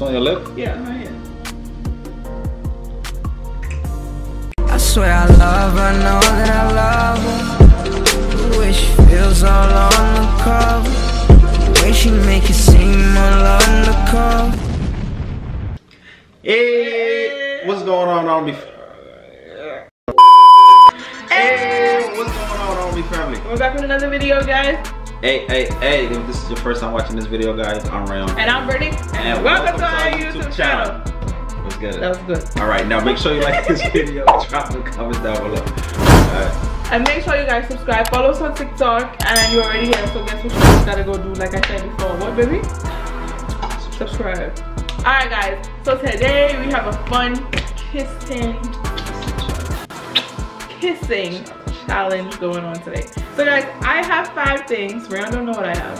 It's on your lip? Yeah, right here. I swear I love her, know that I love her. The way she feels all on the cover. The way she make it seem all undercover. Hey, what's going on, R&B? Hey, what's going on, R&B family? We're back with another video, guys. Hey, hey, hey, if this is your first time watching this video, guys, I'm Rayon. And I'm Britney. And, welcome, to our YouTube, channel. Let's get it. That was good. All right, now make sure you like this video, drop a comment down below. All right. And make sure you guys subscribe. Follow us on TikTok. And you're already here. So guess what you just gotta go do, like I said before. What, baby? Subscribe. Alright, guys. So today we have a fun kissing, kissing challenge going on today. So guys, I have five things. Rayon don't know what I have.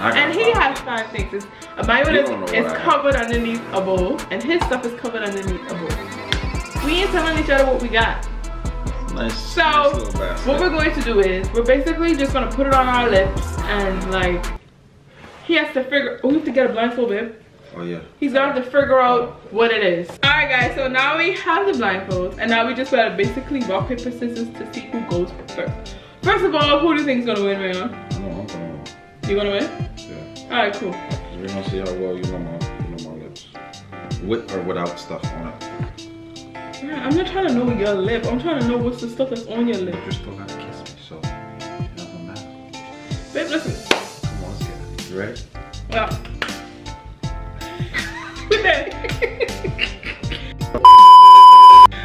I And he five. has five things. It's, my one is, is what I have. covered underneath a bowl. And his stuff is covered underneath a bowl. We ain't telling each other what we got. Nice. So, nice what we're going to do is, we're basically just gonna put it on our lips and like, he has to figure, oh, we have to get a blindfold, babe. Oh yeah. He's gonna have to figure out what it is. Alright guys, so now we have the blindfolds and now we just gotta basically rock, paper, scissors to see who goes first. First of all, who do you think is gonna win, Rayon? I know I'm gonna. You gonna win? Yeah. Alright, cool. We're gonna see how well you know my, you know my lips, with or without stuff on it. Yeah, I'm not trying to know your lip. I'm trying to know what's the stuff that's on your lip. You're still gotta kiss me, so it doesn't matter. Babe, listen. Come on, let's get it. You ready? Yeah.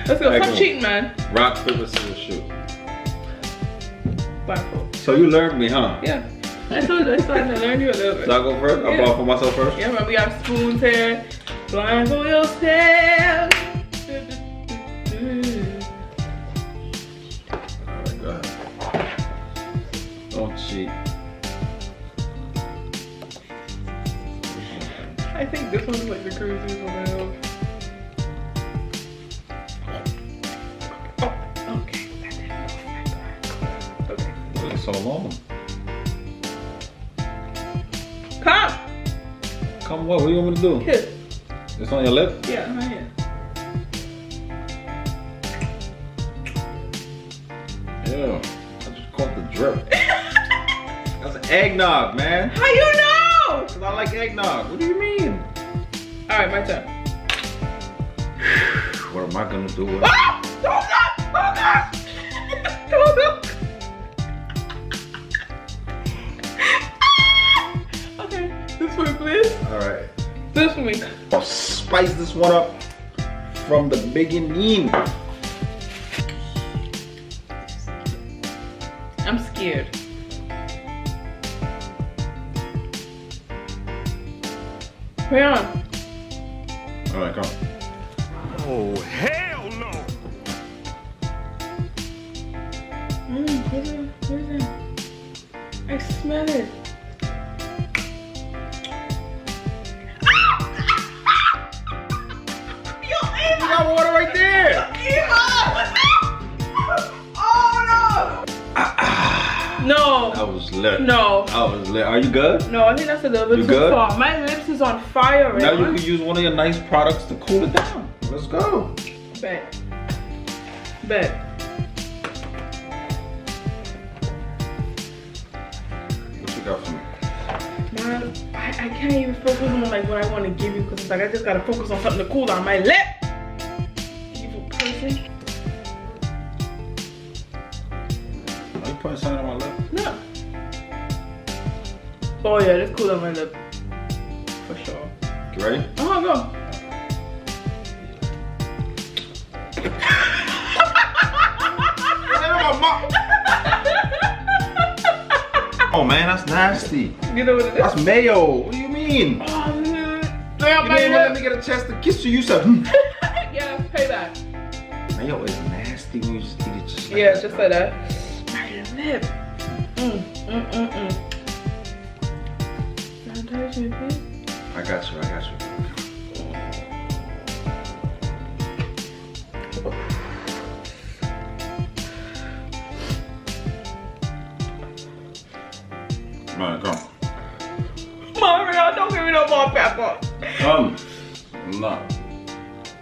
Let's go. Stop cheating, man. Rock paper scissors shoot. So you learned me, huh? Yeah. I told you I started to learn you a little bit. So I go first. I Yeah. ball for myself first. Yeah, man, we have spoons here. Yourself. Alright, go ahead. Oh, Don't cheat. I think this one's like the craziest one I have. So long? Come! Come what? What do you want me to do? Kiss. It's on your lip? Yeah, right here. Yeah. I just caught the drip. That's eggnog, man. How you know? Cause I like eggnog. What do you mean? Alright, my turn. What am I gonna do with it? Ah! Don't okay, this please. Alright. This for me. I'll spice this one up from the beginning. I'm scared. Rayon, Alright, come. Oh, hell no! Mm, what is it? What is it? I smell it. Was lit. No. I was lit. Are you good? No, I think that's a little bit You too good? far. My lips is on fire right Now you can use one of your nice products to cool it down. Let's go. Bet. Bet. What you got for me? Man, I, I can't even focus on like what I want to give you because it's like I just gotta focus on something to cool down my lip. Evil person. Are you putting something on my lip? Oh yeah, let's cool down my lip. For sure. You ready? Uh-huh, go. Oh man, that's nasty. You know what it is? That's mayo. What do you mean? You Oh, man. Stay didn't even let me get a chance to kiss you. You said, hmm. yeah, payback. mayo is nasty when you just eat it just like Yeah, that. just like that. My lip. Mm, mm, mm, mm. Don't touch me, please. I got you. I got you. Alright, come. Mario, don't give me no more pepper. Um, I'm not.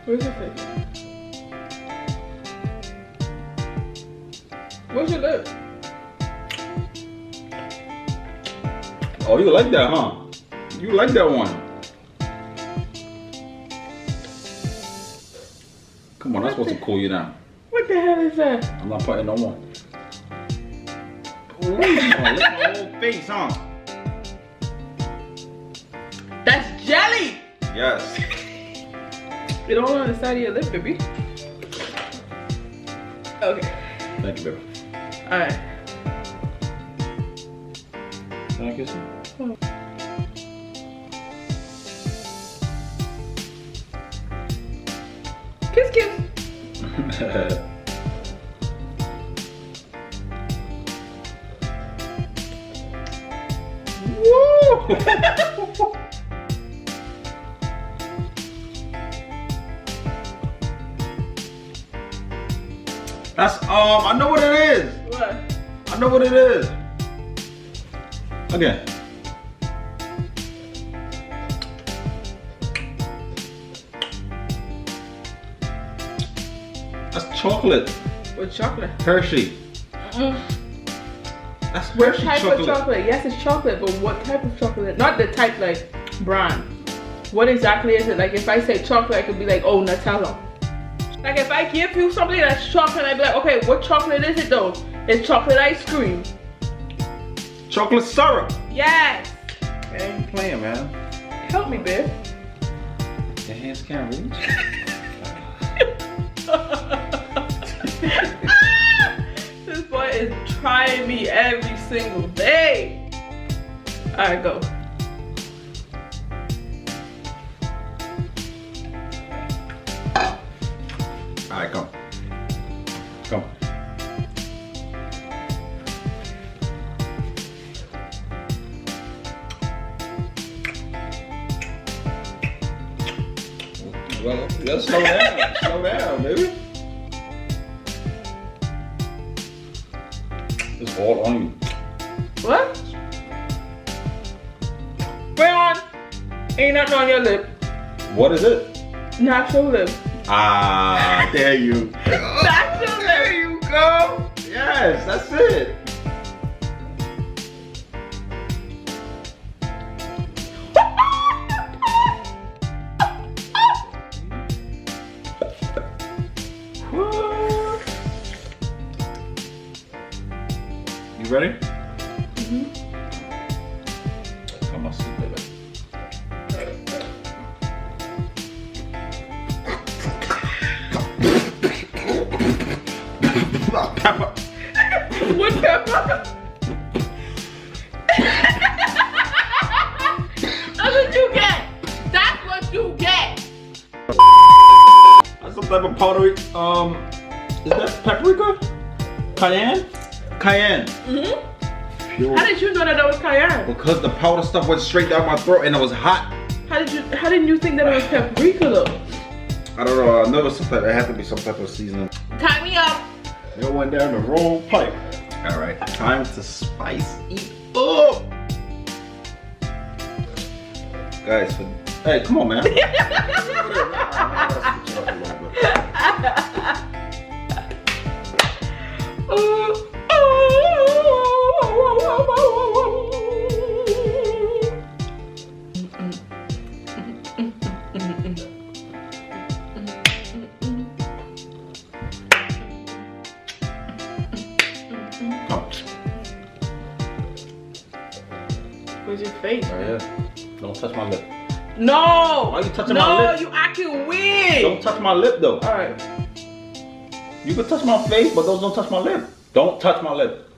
Where's your face? Where's your lip? Oh, you like that, huh? You like that one. Come on, I'm supposed to cool you down. What the hell is that? I'm not putting no more. Ooh, my whole face, huh? That's jelly! Yes. It all on the side of your lip, baby. Okay. Thank you, baby. Alright. Can I kiss you? Woo! That's um. I know what it is. What? I know what it is. Again. Chocolate. With chocolate. Hershey. Mm. That's What Hershey type chocolate. of chocolate? Yes, it's chocolate, but what type of chocolate? Not the type like brand. What exactly is it? Like if I say chocolate, I could be like, oh, Nutella. Like if I give you something that's chocolate, I'd be like, okay, what chocolate is it though? It's chocolate ice cream. Chocolate syrup. Yes. Man, you playing, man. Help me, babe. Your hands can't reach. this boy is trying me every single day. Alright, go. It's all on you. What? Rayon, ain't nothing on your lip. What is it? Natural lip. Ah, there you go. Natural There you go. Yes, that's it. You ready? Come on, sit baby. Pepper. What pepper? That's what you get. That's what you get. That's some type of powdery. Um, is that paprika? Cayenne? Cayenne. hmm How did you know that that was cayenne? Because the powder stuff went straight down my throat and it was hot. How did you? How didn't you think that it was paprika though? I don't know. I know it was some type. It had to be some type of seasoning. Tie me up. It went down the wrong pipe. All right, time to spice it up. Guys, hey, come on, man. No. Why you touching no, my lip? you acting weird. Don't touch my lip though. All right. You can touch my face, but those don't touch my lip. Don't touch my lip.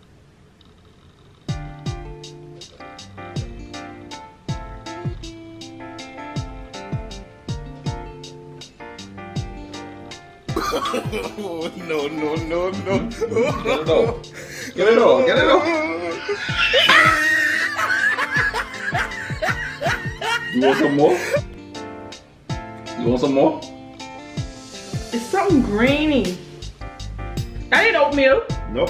Oh, no, no, no, no. Get it off. Get it off. Get it off. You want some more? You want some more? It's something grainy. I ain't oatmeal. Nope.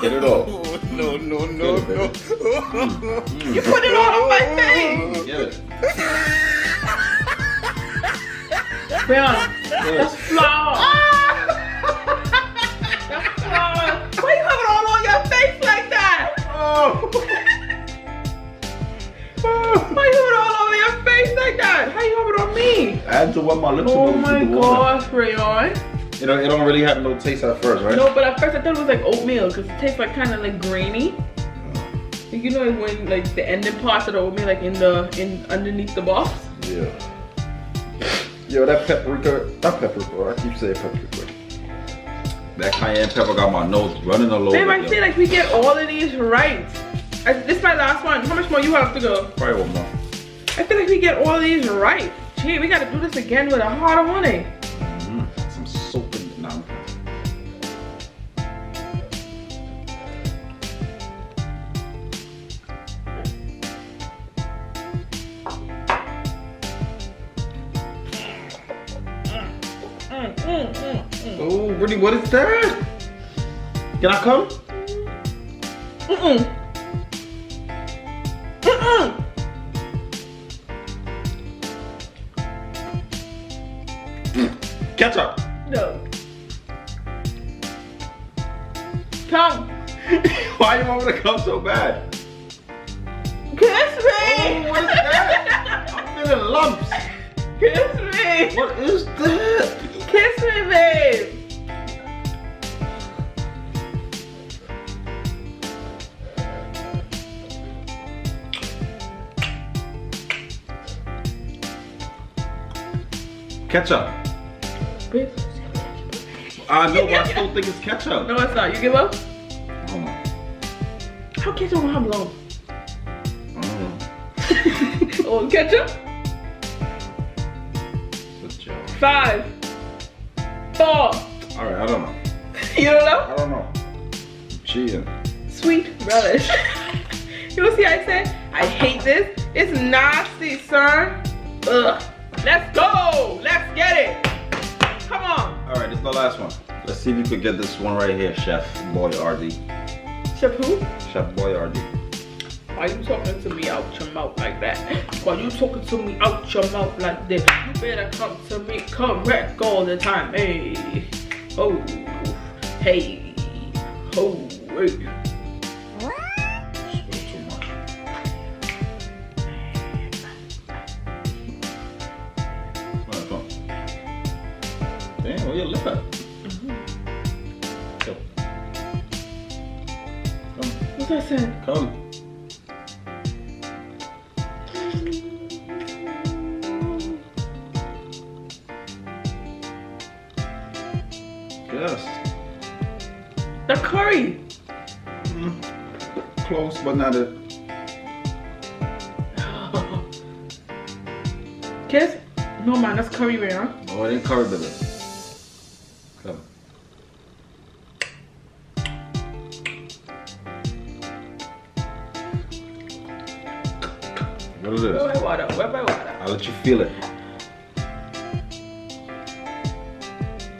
Get it off. no, no, no, it, no. Mm. You put it all on my face. Get it. Brianna, Get that's it. flour. Had to wet my lips Oh a my gosh, Rayon. You know, it don't really have no taste at first, right? No, but at first I thought it was like oatmeal because it tastes like kind of like grainy. You know when like the ending parts of the oatmeal like in the in underneath the box. Yeah. Yo, that paprika, not paprika, I keep saying paprika. That cayenne pepper got my nose running all over. Babe, I feel like we get all of these right. I, this is my last one. How much more you have to go? Probably one more. I feel like we get all of these right. Gee, we gotta do this again with a harder one, eh? Mm, some soap in. Mm, mm, mm, mm. Oh, really? What is that? Can I come? Mm-mm. Ketchup. No. Come. Why you want me to come so bad? Kiss me. Oh, what is that? I'm feeling lumps. Kiss me. What is that? Kiss me, babe. Ketchup. Uh, I know, but I still think it's ketchup. No, it's not. You give up? Hold on. How ketchup have long? I don't know. oh, ketchup? Five. Four. All right, I don't know. You don't know? I don't know. Cheating. Sweet relish. you see I said? I hate this. It's nasty, son. Ugh. Let's go. Let's get it. Come on. All right, this is the last one. Let's see if you could get this one right here, Chef Boyardee. Chef who? Chef Boyardee. Why you talking to me out your mouth like that? Why you talking to me out your mouth like that? You better come to me correct all the time. Hey, oh, hey, oh, hey. Go. Come, What's that saying? come. Yes. The curry. Mm. Close, but not it. Kiss? No man, that's curry, right? Oh, it ain't curry, baby. Come. You feel it.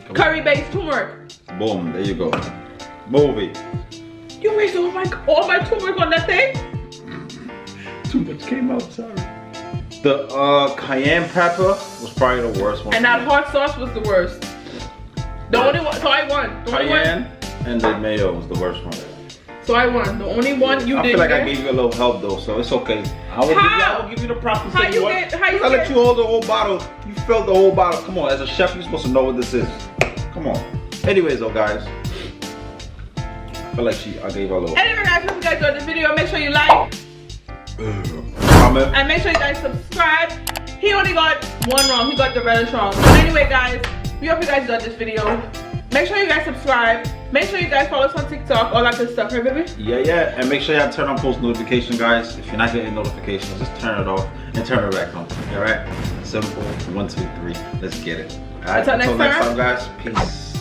Come Curry based turmeric. Boom, there you go. Movie. You wasted all my all my turmeric on that thing? Too much came out, sorry. The uh, cayenne pepper was probably the worst one. And that hot sauce was the worst. The only one, so I won. The only one- cayenne and the mayo was the worst one. So I won. The only one you I did. I feel like I gave you a little help though, so it's okay. I will, give you, I will give you the props. How you get- how you I let you hold the whole bottle. You filled the whole bottle. Come on, as a chef, you're supposed to know what this is. Come on. Anyways, though, guys, I feel like she. I gave her a little. Anyway, guys, if you guys enjoyed this video, make sure you like Comment. and make sure you guys subscribe. He only got one wrong. He got the relish wrong. But anyway, guys, we hope you guys enjoyed this video. Make sure you guys subscribe. Make sure you guys follow us on TikTok, all that good stuff, right, baby? Yeah, yeah, and make sure you turn on post notification, guys. If you're not getting notifications, just turn it off and turn it back on. All right, simple. One, two, three. Let's get it. All right, Until next time. time, guys. Peace.